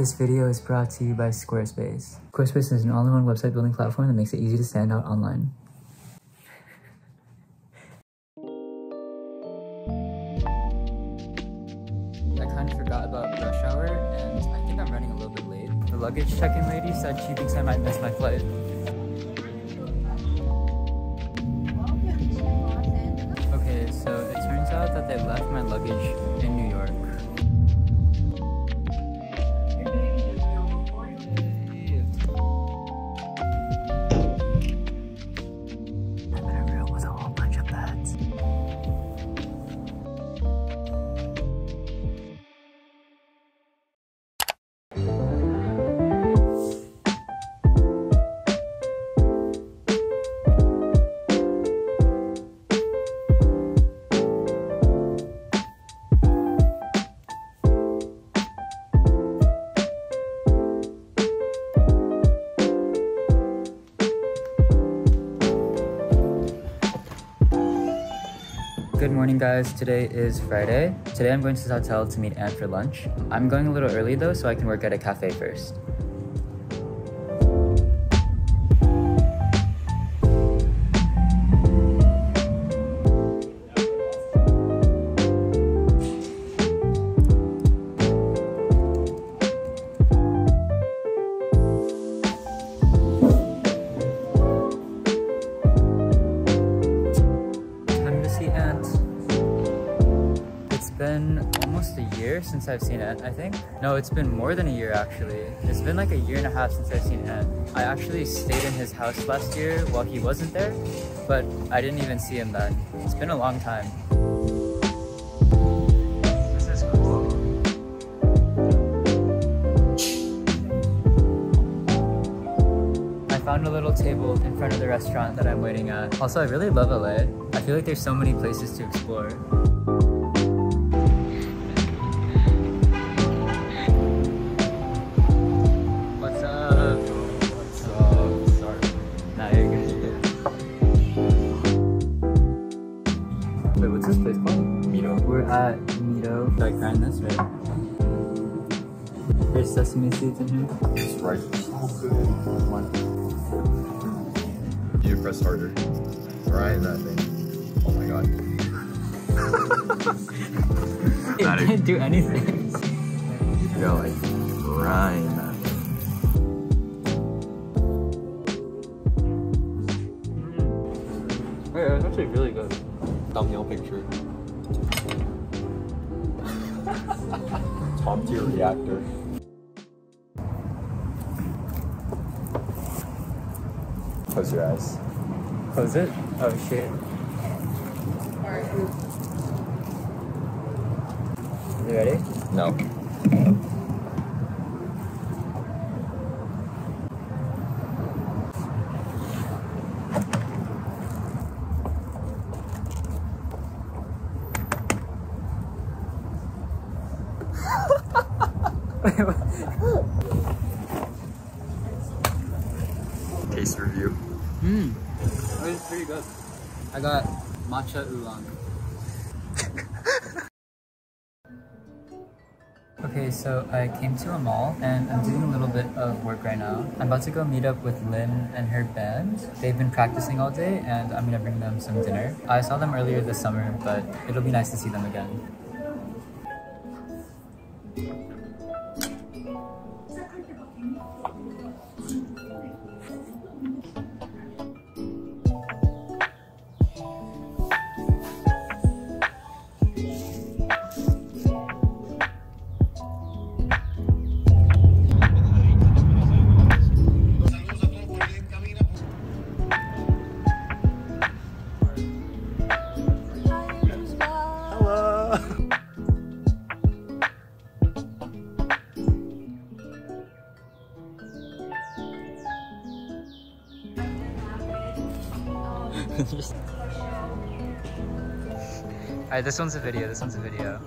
This video is brought to you by Squarespace. Squarespace is an all-in-one website building platform that makes it easy to stand out online. I kind of forgot about rush hour, and I think I'm running a little bit late. The luggage check-in lady said she thinks I might miss my flight. Okay, so it turns out that they left my luggage Good morning, guys. Today is Friday. Today I'm going to this hotel to meet Anne for lunch. I'm going a little early though, so I can work at a cafe first. I've seen Ant, I think. No, it's been more than a year actually. It's been like a year and a half since I've seen Ant. I actually stayed in his house last year while he wasn't there, but I didn't even see him then. It's been a long time. This is cool. I found a little table in front of the restaurant that I'm waiting at. Also, I really love LA. I feel like there's so many places to explore. What's this place called? Mito. We're at Mito. Should I grind this, right? There's sesame seeds in here. It's right. So good. One. You press harder. Grind that thing. Oh my god. It didn't do anything. Gotta like grind reactor. Close your eyes. Close it? Oh shit. You ready? No. Taste review. Mmm. It was pretty good. I got matcha oolong. okay, so I came to a mall and I'm doing a little bit of work right now. I'm about to go meet up with Lyn and her band. They've been practicing all day and I'm gonna bring them some dinner. I saw them earlier this summer, but it'll be nice to see them again. Alright, this one's a video, this one's a video.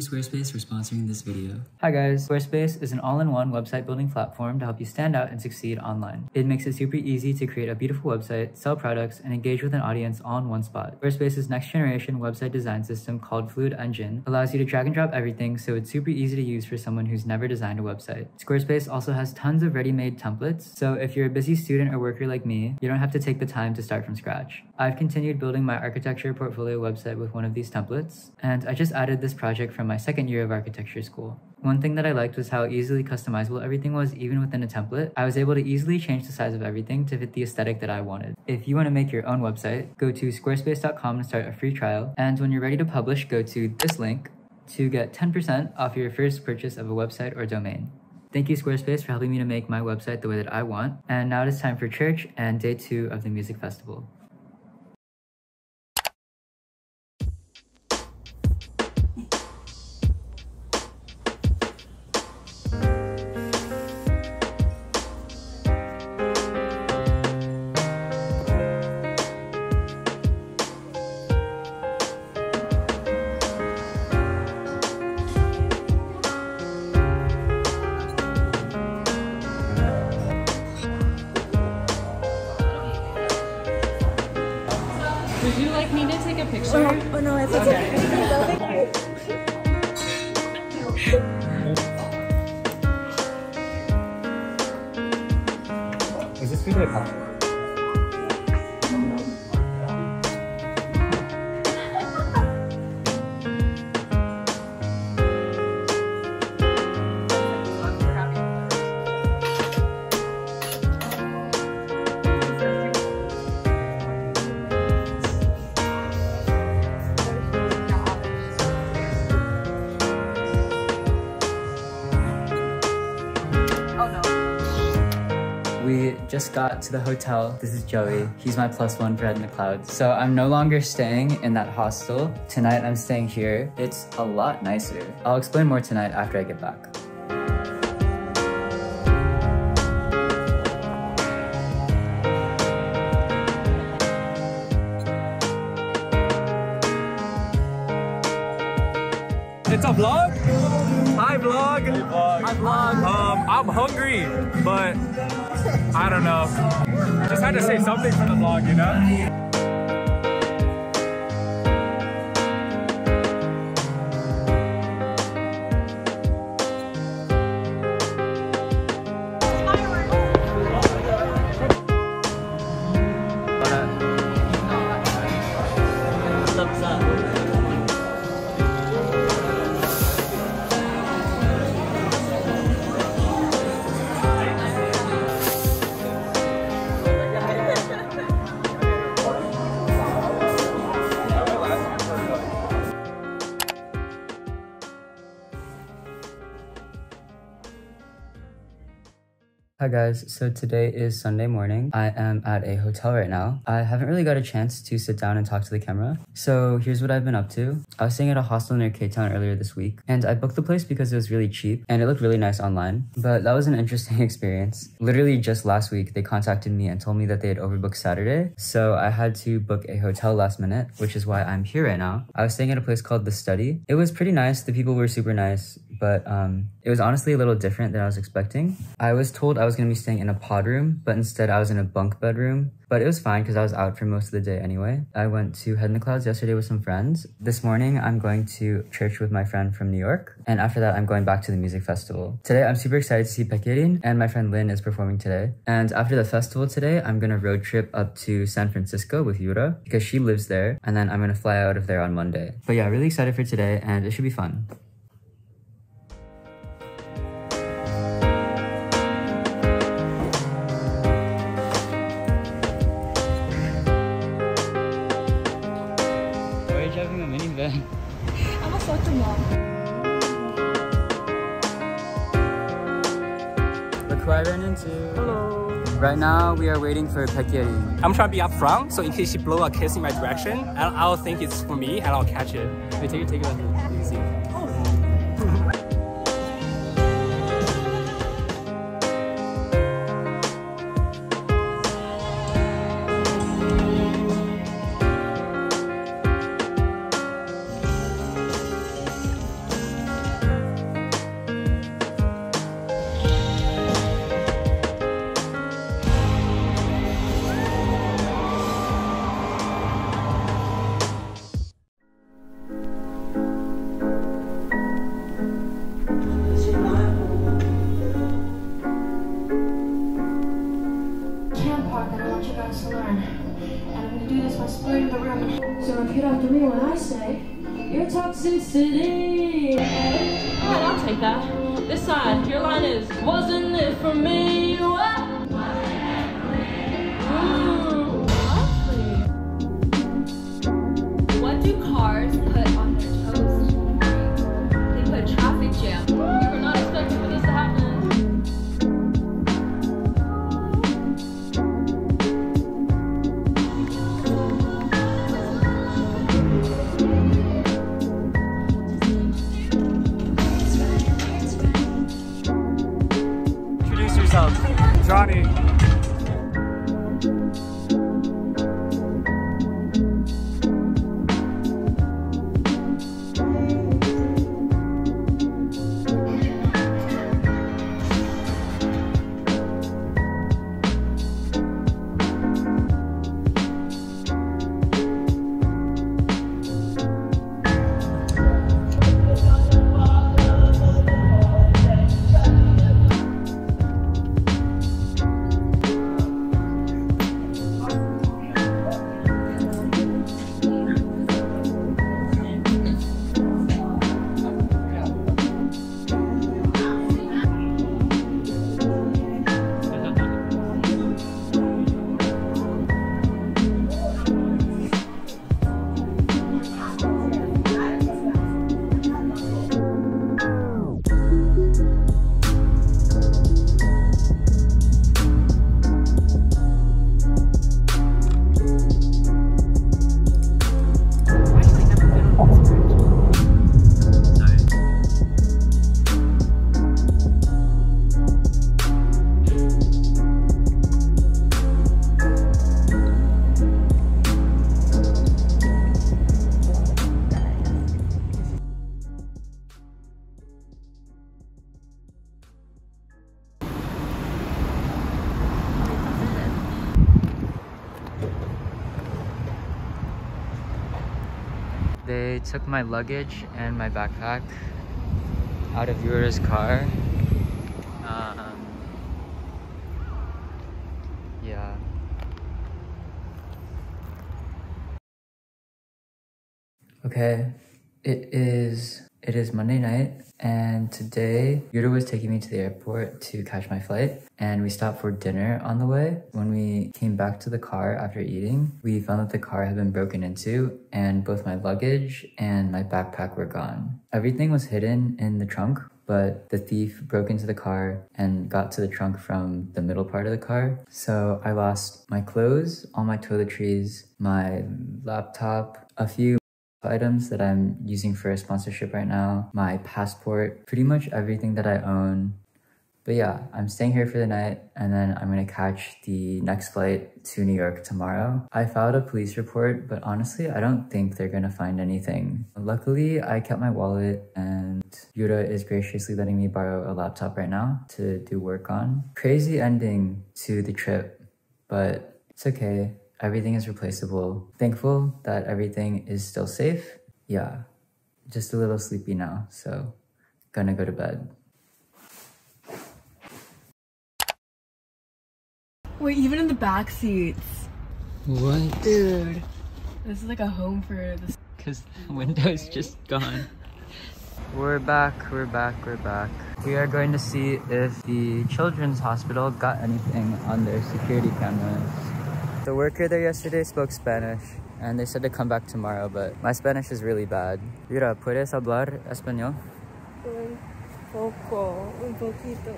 Squarespace, for sponsoring this video. Hi guys, Squarespace is an all-in-one website building platform to help you stand out and succeed online. It makes it super easy to create a beautiful website, sell products, and engage with an audience all in one spot. Squarespace's next generation website design system called Fluid Engine allows you to drag and drop everything so it's super easy to use for someone who's never designed a website. Squarespace also has tons of ready-made templates, so if you're a busy student or worker like me, you don't have to take the time to start from scratch. I've continued building my architecture portfolio website with one of these templates, and I just added this project from my second year of architecture school. One thing that I liked was how easily customizable everything was even within a template. I was able to easily change the size of everything to fit the aesthetic that I wanted. If you want to make your own website, go to squarespace.com to start a free trial, and when you're ready to publish, go to this link to get 10% off your first purchase of a website or domain. Thank you, Squarespace, for helping me to make my website the way that I want. And now it is time for church and day two of the music festival. Is this video just got to the hotel. This is Joey. He's my plus one for Head in the Clouds. So I'm no longer staying in that hostel. Tonight I'm staying here. It's a lot nicer. I'll explain more tonight after I get back. It's a vlog? Hi vlog. Hi vlog. Um, I'm hungry, but I don't know. Just had to say something for the vlog, you know? Guys, so today is Sunday morning. I am at a hotel right now. I haven't really got a chance to sit down and talk to the camera. So here's what I've been up to. I was staying at a hostel near K-Town earlier this week, and I booked the place because it was really cheap and it looked really nice online. But that was an interesting experience. Literally just last week, they contacted me and told me that they had overbooked Saturday. So I had to book a hotel last minute, which is why I'm here right now. I was staying at a place called The Study. It was pretty nice. The people were super nice, but um, it was honestly a little different than I was expecting. I was told I was gonna be staying in a pod room, but instead I was in a bunk bedroom. But it was fine because I was out for most of the day anyway. I went to Head in the Clouds yesterday with some friends. This morning I'm going to church with my friend from New York. And after that I'm going back to the music festival. Today I'm super excited to see Baek Yerin and my friend Lyn is performing today. And after the festival today, I'm gonna road trip up to San Francisco with Yoora because she lives there. And then I'm gonna fly out of there on Monday. But yeah, really excited for today and it should be fun. Driving a minivan? I'm a photo mom. Look who I ran into. Hello. Right now, we are waiting for Baek Yerin. I'm trying to be up front, so in case she blow a kiss in my direction, I'll, I'll think it's for me and I'll catch it. Wait, take it, take it line They took my luggage and my backpack out of Yoora's car. Um, yeah. Okay, it is it is Monday night, and today Yoora was taking me to the airport to catch my flight, and we stopped for dinner on the way. When we came back to the car after eating, we found that the car had been broken into, and both my luggage and my backpack were gone. Everything was hidden in the trunk, but the thief broke into the car and got to the trunk from the middle part of the car. So I lost my clothes, all my toiletries, my laptop, a few items that I'm using for a sponsorship right now, my passport, pretty much everything that I own. But yeah, I'm staying here for the night and then I'm gonna catch the next flight to New York tomorrow. I filed a police report, but honestly, I don't think they're gonna find anything. Luckily, I kept my wallet and Yoora is graciously letting me borrow a laptop right now to do work on. Crazy ending to the trip, but it's okay. Everything is replaceable. Thankful that everything is still safe. Yeah, just a little sleepy now, so gonna go to bed. Wait, even in the back seats. What? Dude. This is like a home for this. Because the window's just gone. We're back, we're back, we're back. We are going to see if the children's hospital got anything on their security cameras. The worker there yesterday spoke Spanish and they said to come back tomorrow, but my Spanish is really bad. Yoora, ¿puedes hablar español? Un poco, un poquito.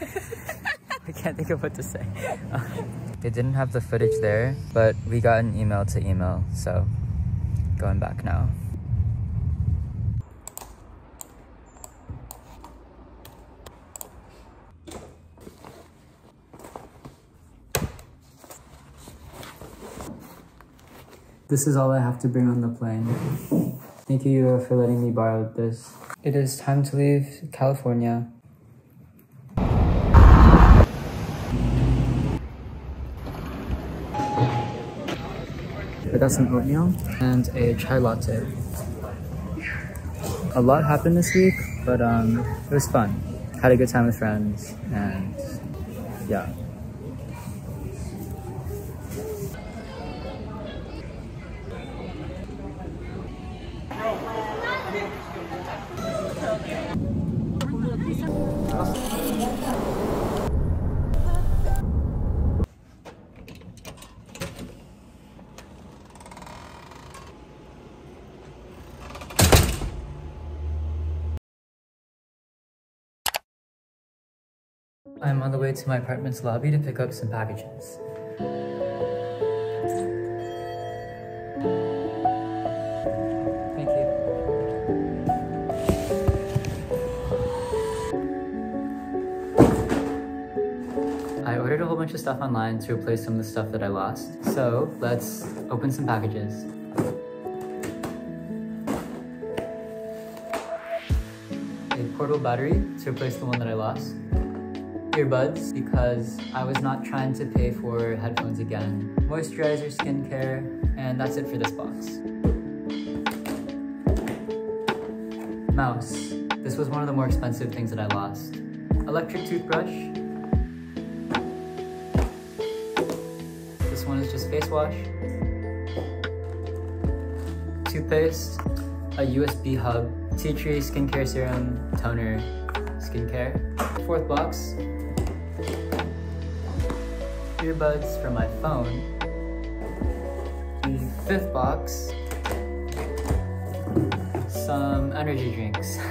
I can't think of what to say. they didn't have the footage there, but we got an email to email, so going back now. This is all I have to bring on the plane. Thank you for letting me borrow this. It is time to leave California. I got some oatmeal and a chai latte. A lot happened this week, but um, it was fun. Had a good time with friends, and yeah. To my apartment's lobby to pick up some packages. Thank you. I ordered a whole bunch of stuff online to replace some of the stuff that I lost. So let's open some packages. A portable battery to replace the one that I lost earbuds because I was not trying to pay for headphones again. Moisturizer, skincare, and that's it for this box. Mouse. This was one of the more expensive things that I lost. Electric toothbrush. This one is just face wash. Toothpaste. A USB hub. Tea tree skincare serum, toner, skincare. Fourth box, earbuds for my phone. The fifth box, some energy drinks.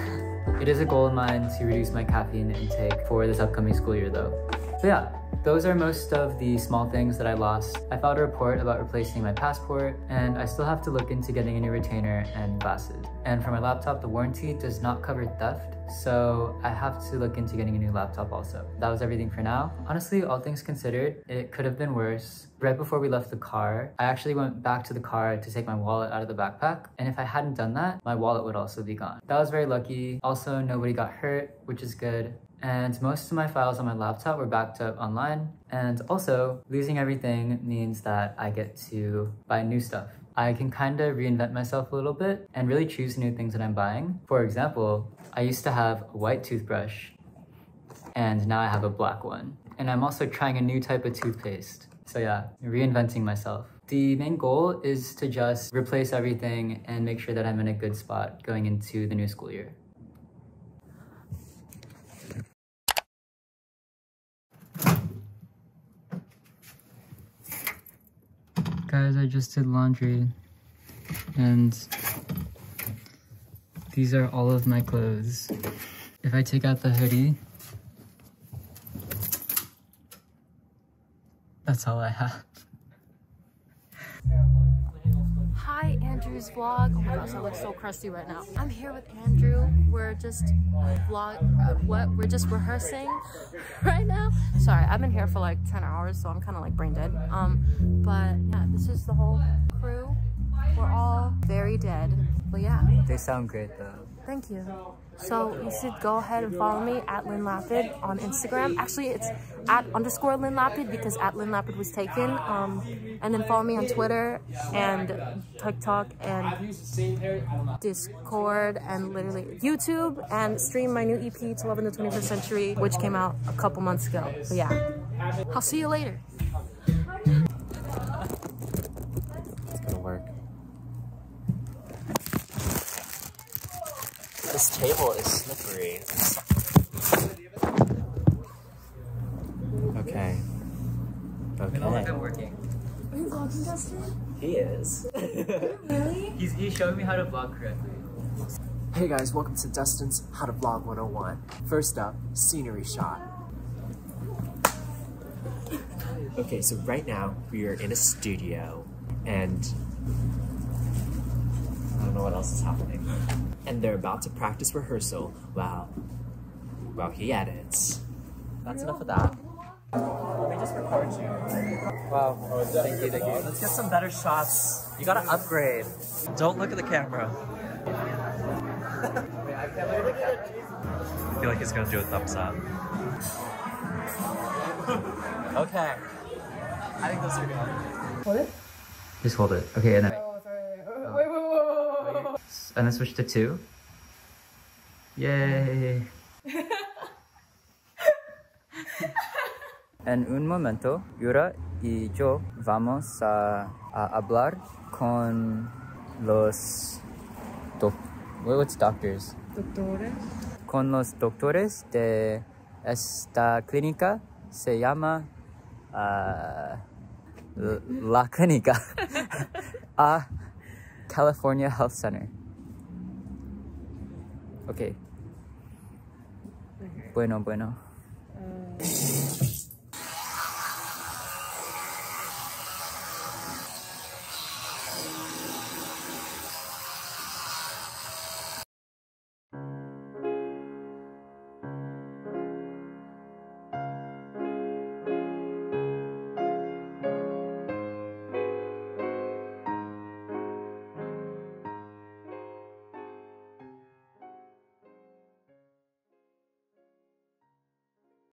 It is a goal of mine to reduce my caffeine intake for this upcoming school year though. So yeah, those are most of the small things that I lost. I filed a report about replacing my passport and I still have to look into getting a new retainer and glasses. And for my laptop, the warranty does not cover theft, so I have to look into getting a new laptop also. That was everything for now. Honestly, all things considered, it could have been worse. Right before we left the car, I actually went back to the car to take my wallet out of the backpack. And if I hadn't done that, my wallet would also be gone. That was very lucky. Also, nobody got hurt, which is good. And most of my files on my laptop were backed up online. And also, losing everything means that I get to buy new stuff. I can kind of reinvent myself a little bit and really choose new things that I'm buying. For example, I used to have a white toothbrush and now I have a black one. And I'm also trying a new type of toothpaste. So yeah, reinventing myself. The main goal is to just replace everything and make sure that I'm in a good spot going into the new school year. Guys, I just did laundry and these are all of my clothes. If I take out the hoodie, that's all I have. Hi, Andrew's vlog. Oh my gosh, I look so crusty right now. I'm here with Andrew. We're just vlog. Uh, what? We're just rehearsing right now. Sorry, I've been here for like 10 hours, so I'm kind of like brain dead. Um, but yeah, this is the whole crew. We're all very dead. But yeah, They sound great though. thank you. So you should go ahead and follow me at Lyn Lapid on Instagram. Actually, it's at underscore Lyn Lapid because at Lyn Lapid was taken. Um, and then follow me on Twitter and TikTok and Discord and literally YouTube and stream my new EP to Love in the 21st Century, which came out a couple months ago. So yeah, I'll see you later. This table is slippery. Okay. Okay. working. Are you vlogging, Dustin? He is. Really? He's, he's showing me how to vlog correctly. Hey guys, welcome to Dustin's How to Vlog 101. First up, scenery shot. Okay, so right now we are in a studio and I don't know what else is happening. And they're about to practice rehearsal while while he edits. That's enough of that. Let me just record you. Wow. Oh, thank you, thank you. Let's get some better shots. You gotta upgrade. Don't look at the camera. I feel like he's gonna do a thumbs up. Okay. I think those are good. Hold it? Just hold it. Okay, and then Oh, sorry. Wait, wait, wait, wait, wait. And then switch to two. Yay! en un momento, Yoora y yo vamos a, a hablar con los doc wait, what's doctors? Doctores. con los doctores de esta clínica se llama ah, l- La Clínica a California Health Center. Ok. Bueno, bueno.